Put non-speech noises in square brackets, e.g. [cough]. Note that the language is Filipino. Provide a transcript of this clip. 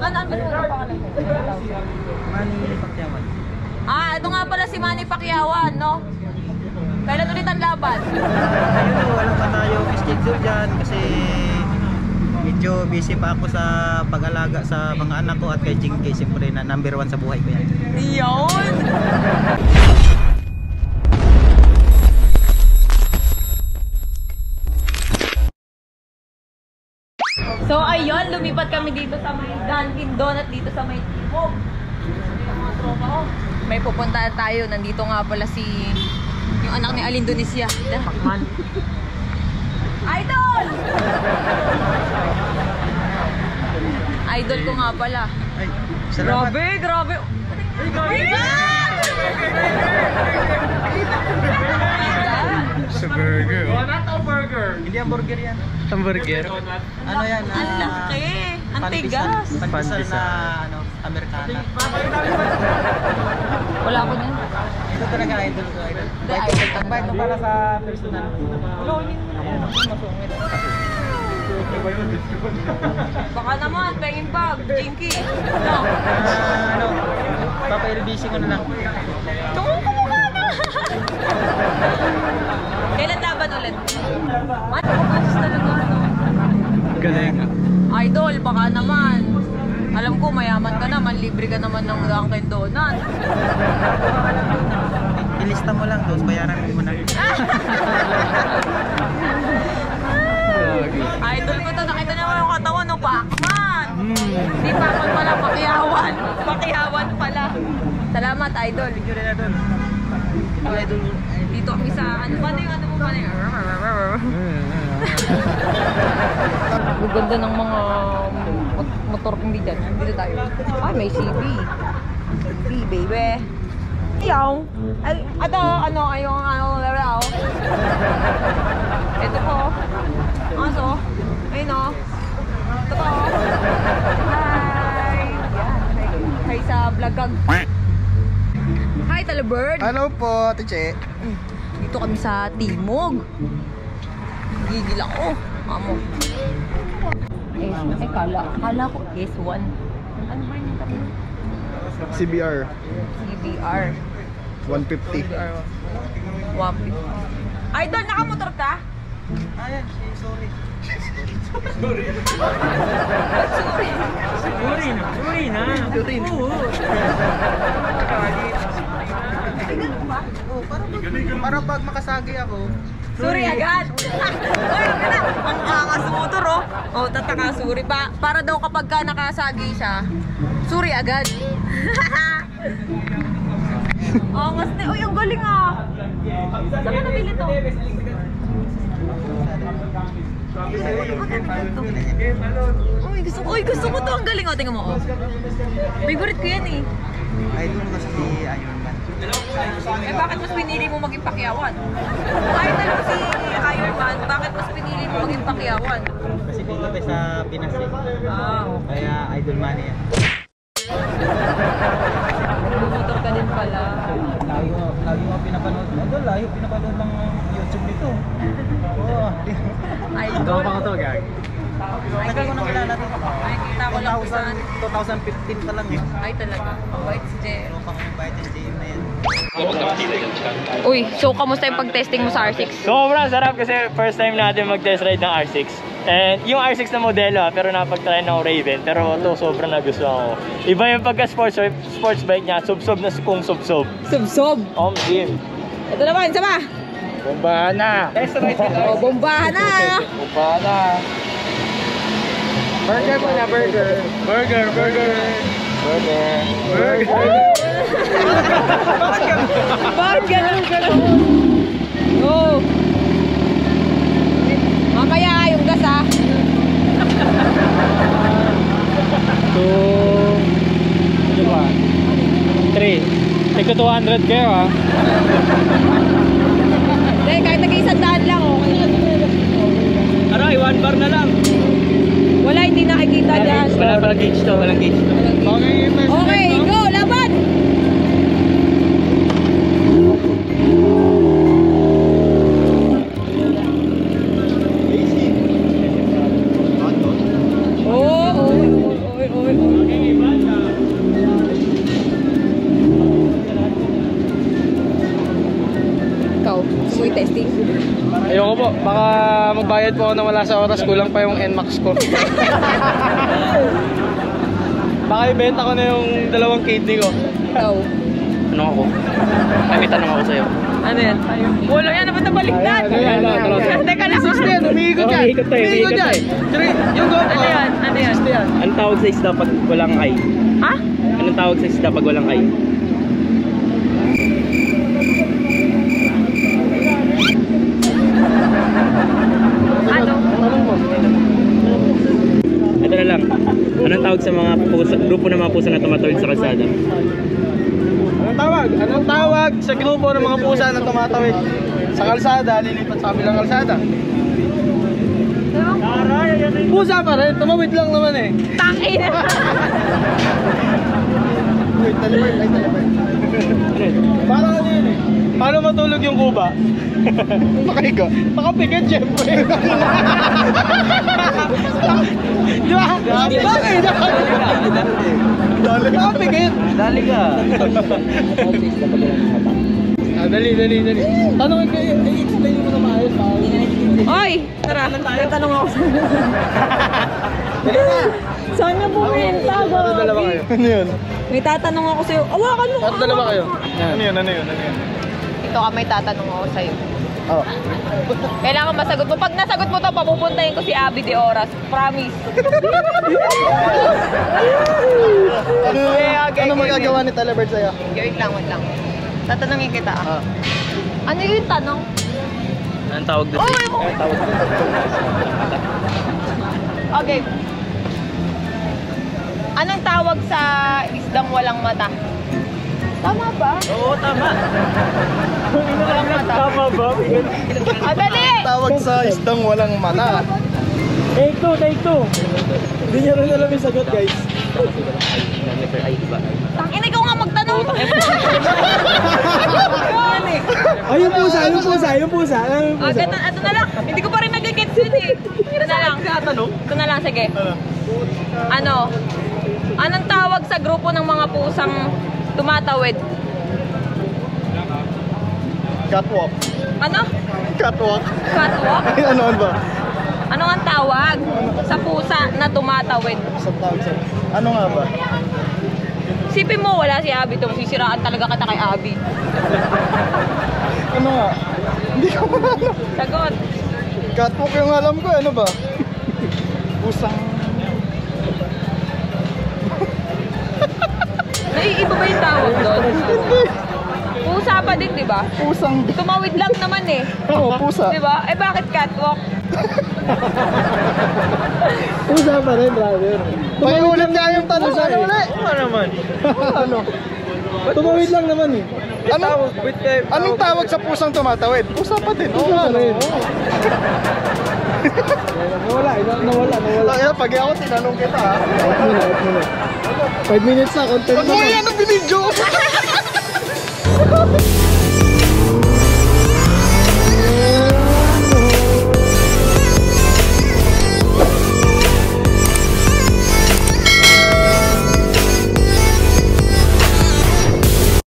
ano, ano, ano pangalan mo? Manny Pacquiao. Ah, ito nga pala si Manny Pacquiao, no? Kailan ulit ang laban? Ayun o, wala pa tayo schedule dyan kasi medyo busy pa ako sa pag-alaga sa mga anak ko at kay Jinky, siyempre na number one sa buhay ko yan. Yun! So ayun, lumipat kami dito sa may Dunkin Donut dito sa may Timog. Mga tropa ko. May pupuntahan tayo. Nandito nga pala si yung anak ni Alin Donesia. Pakman. Idol! Idol ko nga pala. Ay, salamat. Grabe, grabe. Sa burger. Hindi hamburger yan. Hamburger. Ano yan? Ang ah, laki. Ang tigas. Pantisal na ano, Amerikana. [laughs] Wala ko na. Ito talaga idol ko. Bite ko- para sa personal. Ayan, masungit. Baka naman, pengin bag, jinky. No. Ah, ano, papa-LBC ko na lang. Tungo ko mukha na. [laughs] Kailan laban ulit? Ano ko kasi talaga ano? Galing. Idol, baka naman. Alam ko, mayaman ka naman, libre ka naman ng Dunkin Donut. Ilista mo lang doon, bayaran mo na. [laughs] Idol ko to, nakita niyo yung katawan, no? Pacman! Hindi Pacman pala, Pakiyawan. Pakiyawan pala. Salamat, Idol. Thank you rin na doon. Idol. Dito kami sa, ano ba na yung ano mo ba na yung... [laughs] Ang ganda ng mga motor hindi dyan. Dito tayo. Ay, may CB. CB, baby. Yaw. Ay, ito, ano, ayong, ano, laraw. Ito po. Aso. Ayun, o. Ito po. Hi. Yan. Hi sa vlogag. Hi, Talabird. Hello po, Tiche. Dito kami sa Timog. Gigil ako. Amo. Eh kala, kala ko S1. Ano ba yung tabi? CBR CBR. 150. CBR. 150. Idol, nakamotor ka? Ayan, si sorry. Sorry. Sorry na. Sorry na. Sorry na. Oo. Ay, ganun ba? Oh, para pag makasagi ako, Sorry agad. [laughs] Okay na. Ang angas motor, oh. Oh, tataka, sorry. Pa para daw kapag ka nakasagi siya, sorry agad. [laughs] angas na. Uy, ang galing ah. Saan ka nabili to? Uy, gusto ko. Uy, gusto ko to. Ang galing, oh. Tingnan mo, oh. Favorite ko yan, eh. Idol ko si Iron Man. Eh, bakit mas pinili mo maging pakyawan? Idol mo si Iron Man, bakit mas pinili mo maging pakyawan? Kasi dito tayo sa Pinas eh. Ah, Kaya idol man yan. Motor ka din pala. Layo, layo nga pinapanood. Idol, layo pinapanood ng YouTube nito. [laughs] Oo. Idol. to, gag. Tagal ko nang kilala to. Ay, kita ko lang kung saan. 2000 2015 pa lang eh. Ay, talaga. Mabait si Jero. Pero pang invite yung GM na yan. Uy, so kamusta yung pag-testing mo sa R6? Sobrang sarap kasi first time natin mag-test ride ng R6. And yung R6 na modelo ah, pero napag-try ng Raven. Pero ito sobrang nagustuhan ko. Iba yung pagka-sports sports bike niya, sub-sub na kung sub-sub. Subsob. Om gym. Ito naman, sama. Bombahan na! Test ride O, bombahan na. Bombahan na! Burger po na, burger. Burger, burger. Burger. Burger. Bakit ganun ganun? Oh. Mamaya yung gas ah. Two. Ano ba? Three. Tigko 200 kayo ah. Hindi, kahit nag-iisang daan lang, okay. Aray, one bar na lang hindi nakikita dyan. Wala pala gauge to, walang gauge to. Okay, okay go, laban! Ikaw, mo testing? Ayoko po, baka magbayad po ako na wala sa oras, kulang pa yung NMAX ko. Baka ibenta ko na yung dalawang kidney ko. Ikaw. Ano ako? Ay, may tanong ako sa'yo. Ano yan? Wala yan, naman nabaliktad. Ayan, ayan, ayan, ayan. Teka lang. Yan, umiikot yan. Umiikot tayo, Umiikot yan. tayo. Yung go Ano yan? Ano yan? yan. Anong tawag sa isda pag walang kay? Ha? Anong tawag sa isda pag walang kay? Ano? Ito na lang. Anong tawag sa mga pusa, grupo ng mga pusa na tumatawid sa kalsada? Anong tawag? Anong tawag sa grupo ng mga pusa na tumatawid sa kalsada, lilipat sa kabilang kalsada? Pusa pa rin, tumawid lang naman eh. Tangin. Wait, talibay, ay talibay. Parang ano yun eh. Paano matulog yung kuba? [laughs] Makahiga. Makapikit, syempre. [laughs] Di ba? Bakit? Dali. Makapikit. Dali ka. Ah, dali, dali, dali. Tanongin kayo, i-explain mo na maayos. Oy, tara. May tanong ako sa'yo. Dali na. Ano dalawa kayo? Ano yun? May tatanong ako sa'yo. Awakan mo. Ano dalawa kayo? Ano yun, ano yun, ano yun? Ito ka, may tatanong ako sa'yo. Oh. Kailangan masagot mo. Pag nasagot mo to, papupuntahin ko si Abby de Oras. Promise. Ano, Okay, okay, ano okay, magagawa ni Talibert sa'yo? Wait lang, wait lang. Tatanungin kita. Ah. Ano yung tanong? Anong tawag doon? Oh, oh. tawag Okay. Anong tawag sa isdang walang mata? Tama ba? Oo, tama. Tama ba? Ah, dali! Tawag sa isdang walang mata. Take two, take two. Hindi niya rin alam yung sagot, guys. Ay, diba? Tangin, ikaw nga magtanong. Yan. [laughs] Ay, yung pusa, yung pusa, yung pusa. Yung Ah, ganun, ito na lang. Hindi ko pa rin nag-gets yun eh. Ito na lang. Ito na lang, sige. Ano? Anong tawag sa grupo ng mga pusang tumatawid? Catwalk. Ano? Catwalk. Catwalk? Ay, [laughs] ano ba? Ano ang tawag sa pusa na tumatawid? Sa tawag sa... Ano nga ba? Sipin mo, wala si Abby to. Sisiraan talaga kita kay Abby. Ano nga? Hindi ko alam. Sagot. Catwalk yung alam ko, ano ba? [laughs] Pusang... Pusa pa din, di ba? Pusang... Tumawid lang naman eh. Oo, pusa. Di ba? Eh bakit catwalk? [laughs] Pusa pa rin, brother. May ulit nga yung tanong sa ano ulit? Ano naman? ano? Tumawid lang naman eh. Ano, anong tawag sa pusang tumatawid? Pusa pa din. Oo, ano? [laughs] nawala, nawala, nawala. Kaya pag ako tinanong kita ha. 5 minutes na, content Pag mo yan ang binidyo! [laughs] 哈 [laughs] 哈